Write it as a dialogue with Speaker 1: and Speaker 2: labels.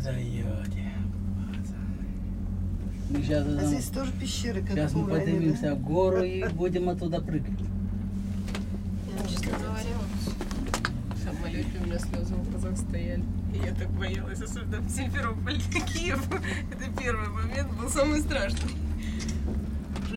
Speaker 1: даете. Мы сейчас,
Speaker 2: А здесь тоже пещеры, как
Speaker 1: сейчас мы
Speaker 2: поднимемся да?
Speaker 1: поднимемся в гору и будем оттуда прыгать.
Speaker 3: Я, честно говоря, в самолете у меня слезы в глазах стояли. И я так боялась, особенно в Симферополь, Киев. Это первый момент был самый страшный.